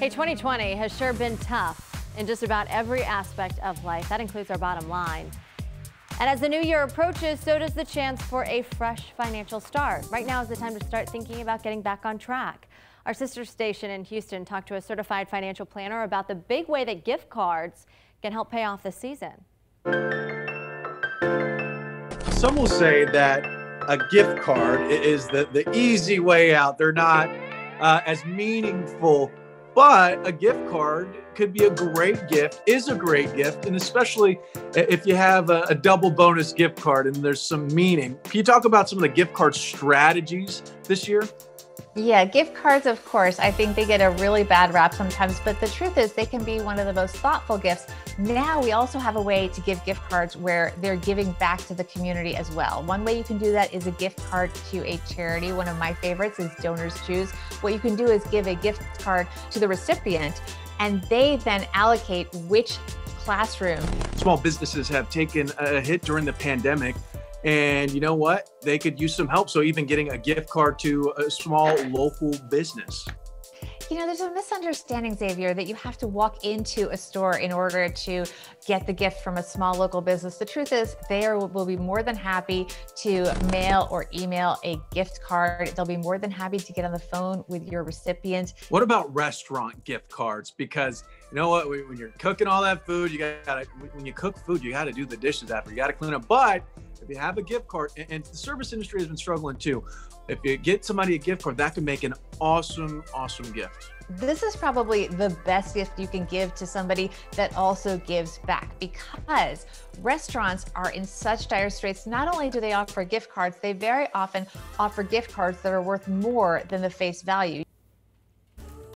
Hey, 2020 has sure been tough in just about every aspect of life. That includes our bottom line. And as the new year approaches, so does the chance for a fresh financial start. Right now is the time to start thinking about getting back on track. Our sister station in Houston talked to a certified financial planner about the big way that gift cards can help pay off the season. Some will say that a gift card is the, the easy way out. They're not uh, as meaningful but a gift card could be a great gift, is a great gift, and especially if you have a, a, double bonus gift card and there's some meaning. Can you talk about some of the gift card strategies this year? Yeah, gift cards, of course, I think they get a really bad rap sometimes, but the truth is they can be one of the most thoughtful gifts. Now we also have a way to give gift cards where they're giving back to the community as well. One way you can do that is a gift card to a charity. One of my favorites is Donors Choose. What you can do is give a gift card to the recipient and they then allocate which classroom. Small businesses have taken a hit during the pandemic and you know what? They could use some help. So even getting a gift card to a small local business. You know, there's a misunderstanding, Xavier, that you have to walk into a store in order to get the gift from a small local business. The truth is, they are, will be more than happy to mail or email a gift card. They'll be more than happy to get on the phone with your recipient. What about restaurant gift cards? Because you know what? When you're cooking all that food, you got to, when you cook food, you got to do the dishes after. You got to clean up. But you have a gift card, and, and the service industry has been struggling too, if you get somebody a gift card, that can make an awesome, awesome gift. This is probably the best gift you can give to somebody that also gives back because restaurants are in such dire straits. Not only do they offer gift cards, they very often offer gift cards that are worth more than the face value.